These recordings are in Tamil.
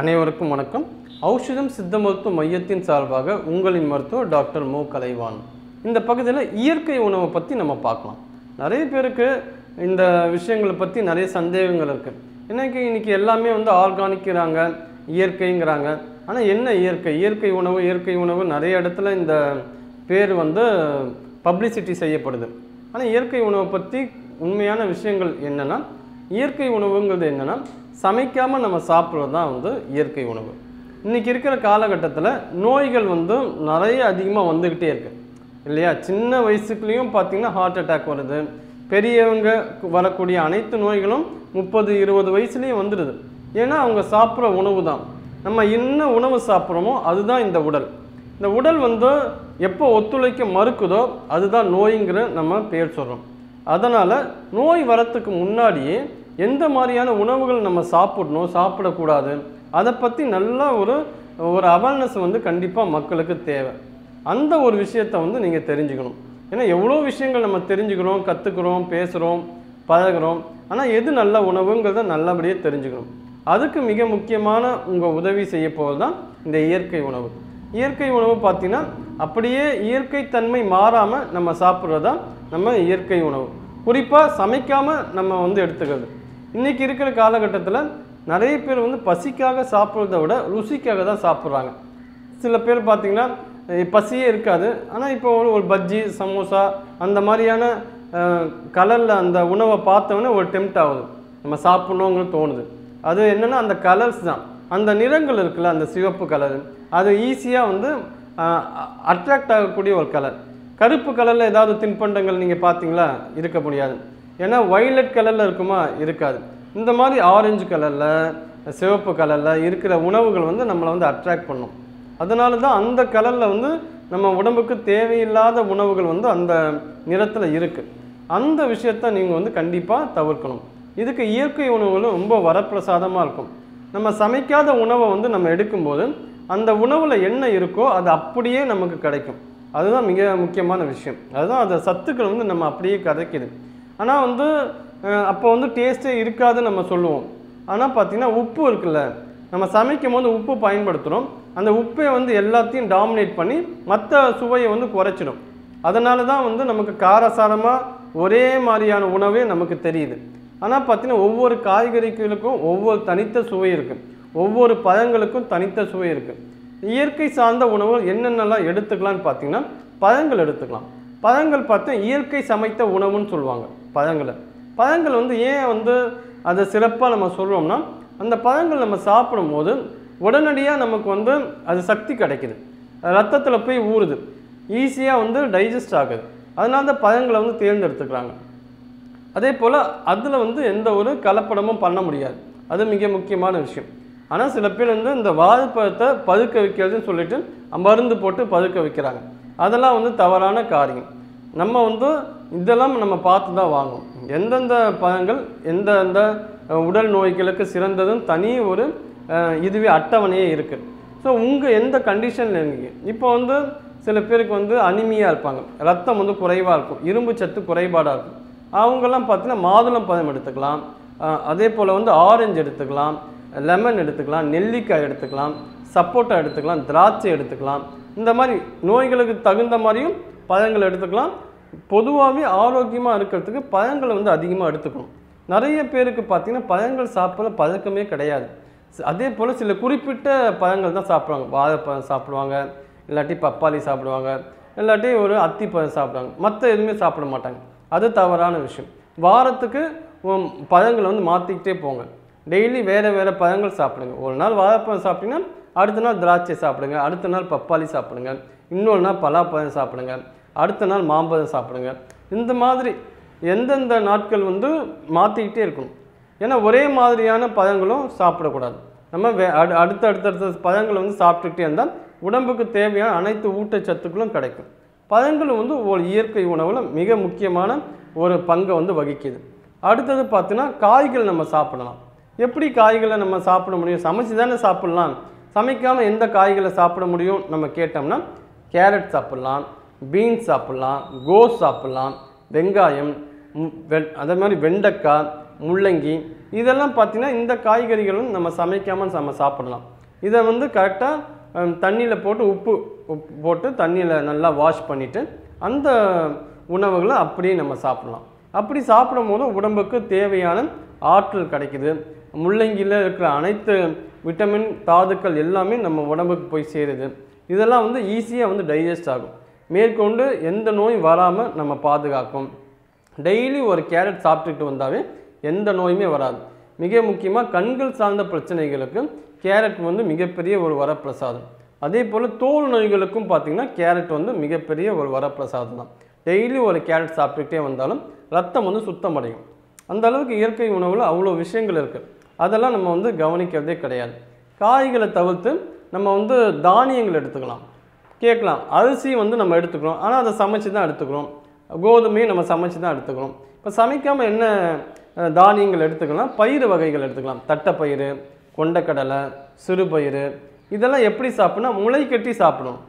அனைவருக்கும் வணக்கம். ஔஷதம் சித்த மருத்துவ மையத்தின் சார்பாக உங்களின் மருத்துவர் டாக்டர் மு. கலைவான் இந்த பகுதியில் இயற்கை உணவை பற்றி நம்ம பார்க்கலாம். நிறைய பேருக்கு இந்த விஷயங்களை பற்றி நிறைய சந்தேகங்கள் இருக்குது எனக்கு இன்றைக்கி எல்லாமே வந்து ஆர்கானிக்கிறாங்க இயற்கைங்கிறாங்க. ஆனால் என்ன இயற்கை? இயற்கை உணவு இயற்கை உணவு நிறைய இடத்துல இந்த பேர் வந்து பப்ளிசிட்டி செய்யப்படுது. ஆனால் இயற்கை உணவை பற்றி உண்மையான விஷயங்கள் என்னென்னா இயற்கை உணவுங்கிறது என்னென்னா சமைக்காமல் நம்ம சாப்பிட்றது தான் வந்து இயற்கை உணவு. இன்றைக்கி இருக்கிற காலகட்டத்தில் நோய்கள் வந்து நிறைய அதிகமாக வந்துக்கிட்டே இருக்குது இல்லையா? சின்ன வயசுக்குலேயும் பார்த்தீங்கன்னா ஹார்ட் அட்டாக் வருது. பெரியவங்க வரக்கூடிய அனைத்து நோய்களும் முப்பது இருபது வயசுலேயும் வந்துடுது ஏன்னா அவங்க சாப்பிட்ற உணவு தான். நம்ம என்ன உணவு சாப்பிட்றோமோ அதுதான் இந்த உடல். இந்த உடல் வந்து எப்போ ஒத்துழைக்க மறுக்குதோ அதுதான் நோய்ங்கிற நம்ம பேர் சொல்கிறோம் அதனால் நோய் வரத்துக்கு முன்னாடியே எந்த மாதிரியான உணவுகள் நம்ம சாப்பிடணும் சாப்பிடக்கூடாது அதை பற்றி நல்ல ஒரு ஒரு அவேர்னஸ் வந்து கண்டிப்பாக மக்களுக்கு தேவை. அந்த ஒரு விஷயத்தை வந்து நீங்கள் தெரிஞ்சுக்கணும். ஏன்னா எவ்வளோ விஷயங்கள் நம்ம தெரிஞ்சுக்கிறோம் கற்றுக்குறோம் பேசுகிறோம் பழகுறோம். ஆனால் எது நல்ல உணவுங்கிறத நல்லபடியாக தெரிஞ்சுக்கணும். அதுக்கு மிக முக்கியமான உங்கள் உதவி செய்ய போகிறது தான் இந்த இயற்கை உணவு. இயற்கை உணவு பார்த்தீங்கன்னா அப்படியே இயற்கை தன்மை மாறாமல் நம்ம சாப்பிட்றது தான் நம்ம இயற்கை உணவு. குறிப்பாக சமைக்காமல் நம்ம வந்து எடுத்துக்கிறது. இன்றைக்கி இருக்கிற காலகட்டத்தில் நிறைய பேர் வந்து பசிக்காக சாப்பிட்றத விட ருசிக்காக தான் சாப்பிட்றாங்க. சில பேர் பார்த்திங்கன்னா பசியே இருக்காது. ஆனால் இப்போ ஒரு ஒரு பஜ்ஜி சமோசா அந்த மாதிரியான கலரில் அந்த உணவை பார்த்தோன்னே ஒரு டெம்ட் ஆகுது. நம்ம சாப்பிட்ணுங்கிறது தோணுது. அது என்னென்னா அந்த கலர்ஸ் தான். அந்த நிறங்கள் இருக்குல்ல அந்த சிவப்பு கலர் அது ஈஸியாக வந்து அட்ராக்ட் ஆகக்கூடிய ஒரு கலர் கருப்பு கலரில் ஏதாவது தின்பண்டங்கள் நீங்கள் பார்த்தீங்களா இருக்க முடியாது. ஏன்னா வைலட் கலரில் இருக்குமா? இருக்காது. இந்த மாதிரி ஆரஞ்சு கலரில் சிவப்பு கலரில் இருக்கிற உணவுகள் வந்து நம்மளை வந்து அட்ராக்ட் பண்ணும். அதனால தான் அந்த கலரில் வந்து நம்ம உடம்புக்கு தேவையில்லாத உணவுகள் வந்து அந்த நிறத்தில் இருக்குது அந்த விஷயத்த நீங்கள் வந்து கண்டிப்பாக தவிர்க்கணும். இதுக்கு இயற்கை உணவுகளும் ரொம்ப வரப்பிரசாதமாக இருக்கும். நம்ம சமைக்காத உணவை வந்து நம்ம எடுக்கும்போது அந்த உணவில் என்ன இருக்கோ அது அப்படியே நமக்கு கிடைக்கும். அதுதான் மிக முக்கியமான விஷயம். அதுதான் அந்த சத்துக்கள் வந்து நம்ம அப்படியே கதைக்குது ஆனால் வந்து அப்போ வந்து டேஸ்ட்டே இருக்காதுன்னு நம்ம சொல்லுவோம். ஆனால் பார்த்திங்கன்னா உப்பு இருக்குல்ல நம்ம சமைக்கும் போது உப்பு பயன்படுத்துகிறோம் அந்த உப்பை வந்து எல்லாத்தையும் டாமினேட் பண்ணி மற்ற சுவையை வந்து குறைச்சிடும். அதனால தான் வந்து நமக்கு காரசாரமாக ஒரே மாதிரியான உணவே நமக்கு தெரியுது. ஆனால் பார்த்தீங்கன்னா ஒவ்வொரு காய்கறிகளுக்கும் ஒவ்வொரு தனித்த சுவை இருக்குது ஒவ்வொரு பழங்களுக்கும் தனித்த சுவை இருக்குது இயற்கை சார்ந்த உணவுகள் என்னென்னலாம் எடுத்துக்கலாம்னு பார்த்தீங்கன்னா பழங்கள் எடுத்துக்கலாம். பழங்கள் பார்த்தா இயற்கை சமைத்த உணவுன்னு சொல்லுவாங்க பழங்களை. பழங்கள் வந்து ஏன் வந்து அதை சிறப்பாக நம்ம சொல்கிறோம்னா அந்த பழங்கள் நம்ம சாப்பிடும்போது உடனடியாக நமக்கு வந்து அது சக்தி கிடைக்குது. ரத்தத்தில் போய் ஊறுது. ஈஸியாக வந்து டைஜஸ்ட் ஆகுது. அதனால தான் பழங்களை வந்து தேர்ந்தெடுத்துக்கிறாங்க. அதே போல் அதில் வந்து எந்த ஒரு கலப்படமும் பண்ண முடியாது. அது மிக முக்கியமான விஷயம். ஆனால் சில பேர் வந்து இந்த வாழைப்பழத்தை பதுக்க வைக்கிறதுன்னு சொல்லிட்டு மருந்து போட்டு பதுக்க வைக்கிறாங்க. அதெல்லாம் வந்து தவறான காரியம். நம்ம வந்து இதெல்லாம் நம்ம பார்த்து தான் வாங்கணும். எந்தெந்த பழங்கள் எந்தெந்த உடல் நோய்களுக்கு சிறந்ததும் தனி ஒரு இதுவே அட்டவணையே இருக்குது ஸோ உங்கள் எந்த கண்டிஷனில் இருக்கீங்க இப்போ வந்து சில பேருக்கு வந்து அனிமியாக இருப்பாங்க. ரத்தம் வந்து குறைவாக இருக்கும். இரும்பு சத்து குறைபாடாக இருக்கும். அவங்கெல்லாம் பார்த்தீங்கன்னா மாதுளம் பழம் எடுத்துக்கலாம். அதே போல் வந்து ஆரஞ்சு எடுத்துக்கலாம் லெமன் எடுத்துக்கலாம் நெல்லிக்காய் எடுத்துக்கலாம் சப்போட்டா எடுத்துக்கலாம் திராட்சை எடுத்துக்கலாம். இந்த மாதிரி நோய்களுக்கு தகுந்த மாதிரியும் பழங்கள் எடுத்துக்கலாம். பொதுவாகவே ஆரோக்கியமாக இருக்கிறதுக்கு பழங்களை வந்து அதிகமாக எடுத்துக்கணும். நிறைய பேருக்கு பார்த்தீங்கன்னா பழங்கள் சாப்பிட்ற பழக்கமே கிடையாது. அதே போல் சில குறிப்பிட்ட பழங்கள் தான் சாப்பிடுவாங்க. வாழைப்பழம் சாப்பிடுவாங்க இல்லாட்டி பப்பாளி சாப்பிடுவாங்க இல்லாட்டி ஒரு அத்திப்பழம் சாப்பிடுவாங்க. மற்ற எதுவுமே சாப்பிட மாட்டாங்க. அது தவறான விஷயம். வாரத்துக்கு பழங்களை வந்து மாற்றிக்கிட்டே போங்க. டெய்லி வேறு வேறு பழங்கள் சாப்பிடுங்க. ஒரு நாள் வாழைப்பழம் சாப்பிட்டீங்கன்னா அடுத்த நாள் திராட்சை சாப்பிடுங்க. அடுத்த நாள் பப்பாளி சாப்பிடுங்க. இன்னொரு நாள் பலாப்பழம் சாப்பிடுங்க. அடுத்த நாள் மாம்பழம் சாப்பிடுங்க. இந்த மாதிரி எந்தெந்த நாட்கள் வந்து மாற்றிக்கிட்டே இருக்கணும். ஏன்னா ஒரே மாதிரியான பழங்களும் சாப்பிடக்கூடாது. நம்ம வே அடு அடுத்த அடுத்தடுத்த பழங்களை வந்து சாப்பிட்டுக்கிட்டே இருந்தால் உடம்புக்கு தேவையான அனைத்து ஊட்டச்சத்துக்களும் கிடைக்கும். பழங்களும் வந்து ஒரு இயற்கை உணவில் மிக முக்கியமான ஒரு பங்கை வந்து வகிக்குது. அடுத்தது பார்த்தீங்கன்னா காய்கள் நம்ம சாப்பிடலாம். எப்படி காய்களை நம்ம சாப்பிட முடியும்? சமைச்சு தானே சாப்பிட்லாம். சமைக்காமல் எந்த காய்களை சாப்பிட முடியும்? நம்ம கேட்டோம்னா கேரட் சாப்பிட்லாம் பீன்ஸ் சாப்பிட்லாம் கோஸ் சாப்பிட்லாம் வெங்காயம் வெ- அதே மாதிரி வெண்டைக்காய் முள்ளங்கி இதெல்லாம் பார்த்தீங்கன்னா இந்த காய்கறிகளும் நம்ம சமைக்காமல் நம்ம சாப்பிடலாம். இதை வந்து கரெக்டாக தண்ணியில் போட்டு உப்பு போட்டு தண்ணியில் நல்லா வாஷ் பண்ணிவிட்டு அந்த உணவுகளை அப்படியே நம்ம சாப்பிடலாம். அப்படி சாப்பிடும் போது உடம்புக்கு தேவையான ஆற்றல் கிடைக்குது. முள்ளங்கியில் இருக்கிற அனைத்து விட்டமின் தாதுக்கள் எல்லாமே நம்ம உடம்புக்கு போய் சேருது. இதெல்லாம் வந்து ஈஸியாக வந்து டைஜஸ்ட் ஆகும். மேற்கொண்டு எந்த நோய் வராமல் நம்ம பாதுகாக்கும். டெய்லி ஒரு கேரட் சாப்பிட்டுக்கிட்டு வந்தாவே எந்த நோயுமே வராது. மிக முக்கியமாக கண்கள் சார்ந்த பிரச்சனைகளுக்கு கேரட் வந்து மிகப்பெரிய ஒரு வரப்பிரசாதம். அதே போல் தோல் நோய்களுக்கும் பார்த்தீங்கன்னா கேரட் வந்து மிகப்பெரிய ஒரு வரப்பிரசாதம் தான். டெய்லி ஒரு கேரட் சாப்பிட்டுக்கிட்டே வந்தாலும் ரத்தம் வந்து சுத்தமடையும். அந்த அளவுக்கு இயற்கை உணவில் அவ்வளோ விஷயங்கள் இருக்குது அதெல்லாம் நம்ம வந்து கவனிக்கிறதே கிடையாது. காய்களை தவிர்த்து நம்ம வந்து தானியங்கள் எடுத்துக்கலாம். கேட்கலாம். அரிசி வந்து நம்ம எடுத்துக்கிறோம். ஆனால் அதை சமைச்சு தான் எடுத்துக்கிறோம். கோதுமையும் நம்ம சமைச்சு தான் எடுத்துக்கிறோம். இப்போ சமைக்காமல் என்ன தானியங்கள் எடுத்துக்கலாம்? பயிறு வகைகள் எடுத்துக்கலாம். தட்டைப்பயிறு கொண்டக்கடலை சிறுபயிறு இதெல்லாம் எப்படி சாப்பிட்னா முளை கட்டி சாப்பிடணும்.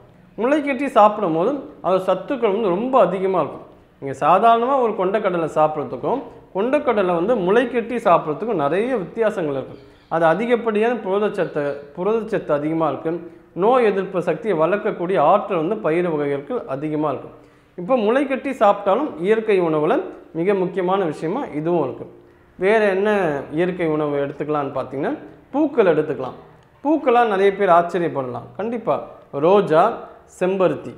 முளை கட்டி சாப்பிடும் போதும் அதோட சத்துக்கள் வந்து ரொம்ப அதிகமாக இருக்கும். நீங்கள் சாதாரணமாக ஒரு கொண்டக்கடலை சாப்பிட்றதுக்கும் கொண்டக்கடலை வந்து முளை கட்டி சாப்பிட்றதுக்கும் நிறைய வித்தியாசங்கள் இருக்கும். அது அதிகப்படியான புரதச்சத்து புரதச்சத்து அதிகமாக இருக்கும். நோய் எதிர்ப்பு சக்தியை வளர்க்கக்கூடிய ஆற்றல் வந்து பயிர் வகைகளுக்கு அதிகமாக இருக்கும். இப்போ முளை கட்டி சாப்பிட்டாலும் இயற்கை உணவில் மிக முக்கியமான விஷயமா இதுவும் இருக்குது வேறு என்ன இயற்கை உணவு எடுத்துக்கலாம்னு பார்த்தீங்கன்னா பூக்கள் எடுத்துக்கலாம். பூக்களாக நிறைய பேர் ஆச்சரியப்படலாம். கண்டிப்பாக ரோஜா செம்பருத்தி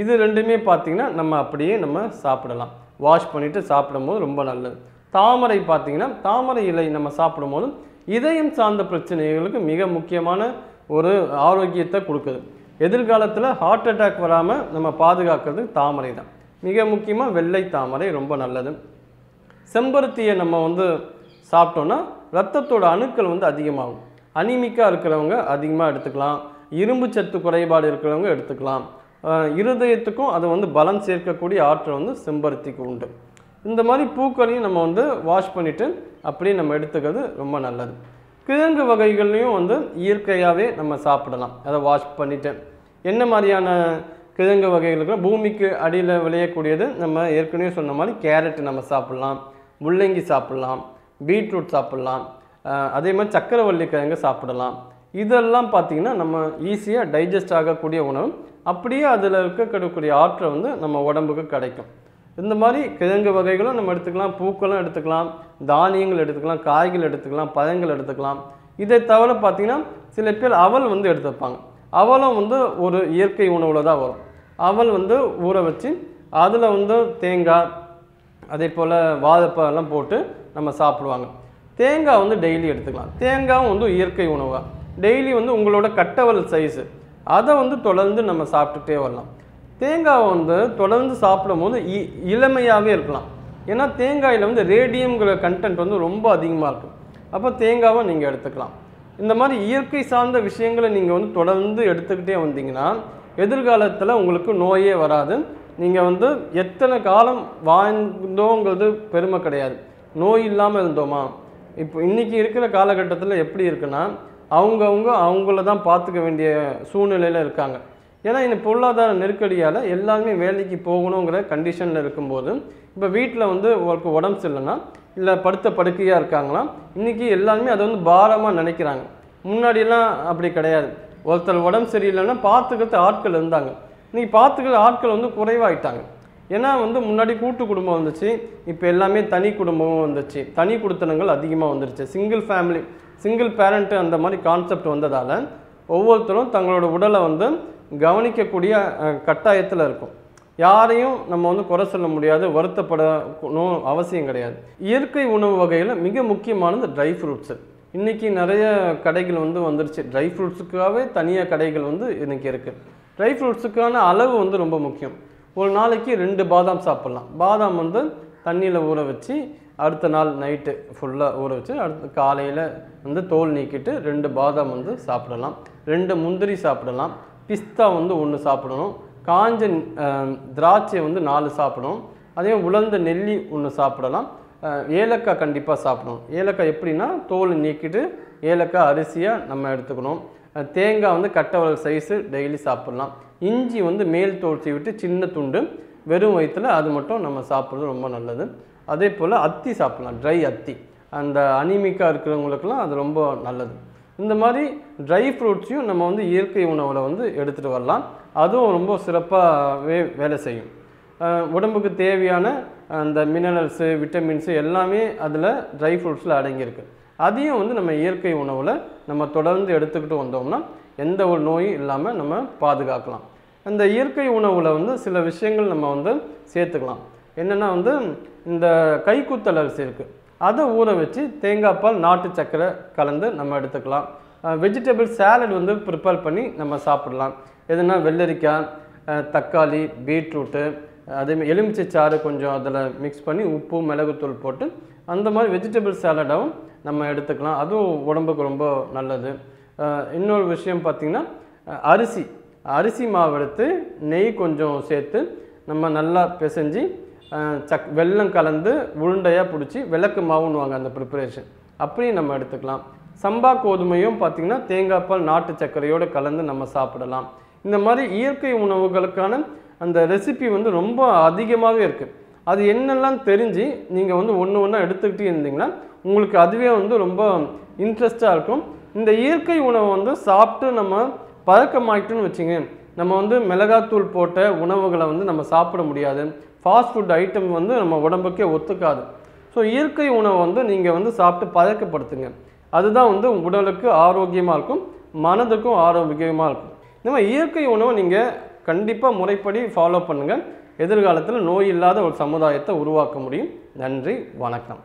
இது ரெண்டுமே பார்த்தீங்கன்னா நம்ம அப்படியே நம்ம சாப்பிடலாம். வாஷ் பண்ணிவிட்டு சாப்பிடும்போது ரொம்ப நல்லது. தாமரை பார்த்திங்கன்னா தாமரை இலை நம்ம சாப்பிடும்போது இதயம் சார்ந்த பிரச்சனைகளுக்கு மிக முக்கியமான ஒரு ஆரோக்கியத்தை கொடுக்குது. எதிர்காலத்தில் ஹார்ட் அட்டாக் வராமல் நம்ம பாதுகாக்கிறது தாமரை தான். மிக முக்கியமாக வெள்ளை தாமரை ரொம்ப நல்லது. செம்பருத்தியை நம்ம வந்து சாப்பிட்டோன்னா ரத்தத்தோட அணுக்கள் வந்து அதிகமாகும். அனிமிக்காக இருக்கிறவங்க அதிகமாக எடுத்துக்கலாம். இரும்பு சத்து குறைபாடு இருக்கிறவங்க எடுத்துக்கலாம். இருதயத்துக்கும் அது வந்து பலம் சேர்க்கக்கூடிய ஆற்றல் வந்து செம்பருத்திக்கு உண்டு. இந்த மாதிரி பூக்களையும் நம்ம வந்து வாஷ் பண்ணிவிட்டு அப்படியே நம்ம எடுத்துக்கிறது ரொம்ப நல்லது. கிழங்கு வகைகள்லையும் வந்து இயற்கையாகவே நம்ம சாப்பிடலாம். அதை வாஷ் பண்ணிவிட்டு என்ன மாதிரியான கிழங்கு வகைகளுக்கு பூமிக்கு அடியில் விளையக்கூடியது நம்ம ஏற்கனவே சொன்ன மாதிரி கேரட் நம்ம சாப்பிட்லாம். முள்ளங்கி சாப்பிட்லாம். பீட்ரூட் சாப்பிட்லாம். அதே மாதிரி சக்கரவள்ளி கிழங்கு சாப்பிடலாம். இதெல்லாம் பார்த்திங்கன்னா நம்ம ஈஸியாக டைஜஸ்ட் ஆகக்கூடிய உணவு. அப்படியே அதில் இருக்கக்கூடிய ஆற்றல் வந்து நம்ம உடம்புக்கு கிடைக்கும். இந்த மாதிரி கிழங்கு வகைகளும் நம்ம எடுத்துக்கலாம். பூக்களும் எடுத்துக்கலாம். தானியங்கள் எடுத்துக்கலாம். காய்கள் எடுத்துக்கலாம். பழங்கள் எடுத்துக்கலாம். இதை தவிர பார்த்தீங்கன்னா சில பேர் அவல் வந்து எடுத்துப்பாங்க. அவலும் வந்து ஒரு இயற்கை உணவில் தான் வரும். அவல் வந்து ஊற வச்சு அதில் வந்து தேங்காய் அதே போல் வாழைப்பழம் எல்லாம் போட்டு நம்ம சாப்பிடுவாங்க. தேங்காய் வந்து டெய்லி எடுத்துக்கலாம். தேங்காயும் வந்து இயற்கை உணவாக டெய்லி வந்து உங்களோட கட்டவல் சைஸு அதை வந்து தொடர்ந்து நம்ம சாப்பிட்டுட்டே வரலாம். தேங்காவை வந்து தொடர்ந்து சாப்பிடும்போது இ இளமையாகவே இருக்கலாம். ஏன்னா தேங்காயில் வந்து ரேடியம்ங்கிற கண்டென்ட் வந்து ரொம்ப அதிகமாக இருக்கும் அப்போ தேங்காவை நீங்கள் எடுத்துக்கலாம். இந்த மாதிரி இயற்கை சார்ந்த விஷயங்களை நீங்கள் வந்து தொடர்ந்து எடுத்துக்கிட்டே வந்தீங்கன்னா எதிர்காலத்தில் உங்களுக்கு நோயே வராது. நீங்கள் வந்து எத்தனை காலம் வாழ்ந்தோங்கிறது பெருமை கிடையாது. நோய் இல்லாமல் இருந்தோமா? இப்போ இன்றைக்கி இருக்கிற காலகட்டத்தில் எப்படி இருக்குன்னா அவங்கவுங்க அவங்கள தான் பார்த்துக்க வேண்டிய சூழ்நிலையில் இருக்காங்க. ஏன்னா இந்த பொருளாதார நெருக்கடியால் எல்லாருமே வேலைக்கு போகணுங்கிற கண்டிஷனில் இருக்கும்போது இப்போ வீட்டில் வந்து உங்களுக்கு உடம்பு சரியில்லைன்னா இல்லை படுத்த படுக்கையாக இருக்காங்களாம் இன்றைக்கி எல்லாருமே அதை வந்து பாரமாக நினைக்கிறாங்க. முன்னாடியெல்லாம் அப்படி கிடையாது. ஒருத்தர் உடம்பு சரியில்லைன்னா பார்த்துக்கிறது ஆட்கள் இருந்தாங்க. இன்றைக்கி பார்த்துக்கிற ஆட்கள் வந்து குறைவாகிட்டாங்க ஏன்னா வந்து முன்னாடி கூட்டு குடும்பம் வந்துச்சு இப்போ எல்லாமே தனி குடும்பமும் வந்துச்சு. தனி குடுத்தனங்கள் அதிகமாக வந்துருச்சு. சிங்கிள் ஃபேமிலி சிங்கிள் பேரண்ட்டு அந்த மாதிரி கான்செப்ட் வந்ததால் ஒவ்வொருத்தரும் தங்களோட உடலை வந்து கவனிக்கக்கூடிய கட்டாயத்தில் இருக்கும். யாரையும் நம்ம வந்து குறை சொல்ல முடியாது வருத்தப்படணும் அவசியம் கிடையாது. இயற்கை உணவு வகையில் மிக முக்கியமானது ட்ரை ஃப்ரூட்ஸு இன்றைக்கி நிறைய கடைகள் வந்து வந்துருச்சு. ட்ரை ஃப்ரூட்ஸுக்காகவே தனியாக கடைகள் வந்து இன்றைக்கி இருக்குது ட்ரை ஃப்ரூட்ஸுக்கான அளவு வந்து ரொம்ப முக்கியம். ஒரு நாளைக்கு ரெண்டு பாதாம் சாப்பிட்லாம். பாதாம் வந்து தண்ணியில் ஊற வச்சு அடுத்த நாள் நைட்டு ஃபுல்லாக ஊற வச்சு அடுத்த காலையில் வந்து தோல் நீக்கிட்டு ரெண்டு பாதாம் வந்து சாப்பிடலாம். ரெண்டு முந்திரி சாப்பிடலாம். பிஸ்தா வந்து ஒன்று சாப்பிடணும். காஞ்ச திராட்சை வந்து நாலு சாப்பிடணும். அதே உலர்ந்த நெல்லி ஒன்று சாப்பிடலாம். ஏலக்காய் கண்டிப்பாக சாப்பிடணும். ஏலக்காய் எப்படின்னா தோல் நீக்கிட்டு ஏலக்காய் அரிசியாக நம்ம எடுத்துக்கணும். தேங்காய் வந்து கட்டவரல் சைஸு டெய்லி சாப்பிட்லாம். இஞ்சி வந்து மேல் தோல் விட்டு சின்ன துண்டு வெறும் வயிற்றில் அது மட்டும் நம்ம சாப்பிட்றது ரொம்ப நல்லது. அதே போல் அத்தி சாப்பிட்லாம் ட்ரை அத்தி. அந்த அனிமிக்காக இருக்கிறவங்களுக்குலாம் அது ரொம்ப நல்லது. இந்த மாதிரி ட்ரை ஃப்ரூட்ஸையும் நம்ம வந்து இயற்கை உணவில் வந்து எடுத்துகிட்டு வரலாம். அதுவும் ரொம்ப சிறப்பாகவே வேலை செய்யும். உடம்புக்கு தேவையான அந்த மினரல்ஸு விட்டமின்ஸு எல்லாமே அதில் ட்ரை ஃப்ரூட்ஸில் அடங்கியிருக்கு. அதையும் வந்து நம்ம இயற்கை உணவில் நம்ம தொடர்ந்து எடுத்துக்கிட்டு வந்தோம்னா எந்த ஒரு நோயும் இல்லாமல் நம்ம பாதுகாக்கலாம். அந்த இயற்கை உணவில் வந்து சில விஷயங்கள் நம்ம வந்து சேர்த்துக்கலாம். என்னென்னா வந்து இந்த கைக்குத்தல் அரிசி இருக்குது அதை ஊற வச்சு தேங்காய் பால் நாட்டு சர்க்கரை கலந்து நம்ம எடுத்துக்கலாம். வெஜிடபிள் சேலட் வந்து ப்ரிப்பேர் பண்ணி நம்ம சாப்பிடலாம். எதுனா வெள்ளரிக்காய் தக்காளி பீட்ரூட்டு அதேமாதிரி எலுமிச்சை சாறு கொஞ்சம் அதில் மிக்ஸ் பண்ணி உப்பு மிளகுத்தூள் போட்டு அந்த மாதிரி வெஜிடபிள் சாலடாகவும் நம்ம எடுத்துக்கலாம். அதுவும் உடம்புக்கு ரொம்ப நல்லது. இன்னொரு விஷயம் பார்த்திங்கன்னா அரிசி அரிசி மாவு எடுத்து நெய் கொஞ்சம் சேர்த்து நம்ம நல்லா பிசைஞ்சு சக் வெல்லம் கலந்து உருண்டையாக பிடிச்சி விளக்கு மாவுன்னுவாங்க அந்த ப்ரிப்பரேஷன் அப்படியும் நம்ம எடுத்துக்கலாம். சம்பா கோதுமையும் பார்த்திங்கன்னா தேங்காய் பால் நாட்டு சர்க்கரையோடு கலந்து நம்ம சாப்பிடலாம். இந்த மாதிரி இயற்கை உணவுகளுக்கான அந்த ரெசிபி வந்து ரொம்ப அதிகமாகவே இருக்குது அது என்னெல்லாம் தெரிஞ்சு நீங்கள் வந்து ஒன்று ஒன்றா எடுத்துக்கிட்டே இருந்தீங்கன்னா உங்களுக்கு அதுவே வந்து ரொம்ப இன்ட்ரெஸ்டாக இருக்கும். இந்த இயற்கை உணவை வந்து சாப்பிட்டு நம்ம பழக்கமாயிட்டோன்னு வச்சுங்க நம்ம வந்து மிளகாத்தூள் போட்ட உணவுகளை வந்து நம்ம சாப்பிட முடியாது. ஃபாஸ்ட் ஃபுட் ஐட்டம் வந்து நம்ம உடம்புக்கே ஒத்துக்காது. ஸோ இயற்கை உணவை வந்து நீங்கள் வந்து சாப்பிட்டு பழக்கப்படுத்துங்க. அதுதான் வந்து உடலுக்கு ஆரோக்கியமாக இருக்கும் மனதுக்கும் ஆரோக்கியமாக இருக்கும். இந்த மாதிரி இயற்கை உணவை நீங்கள் கண்டிப்பாக முறைப்படி ஃபாலோ பண்ணுங்கள் எதிர்காலத்தில் நோய் இல்லாத ஒரு சமுதாயத்தை உருவாக்க முடியும். நன்றி வணக்கம்.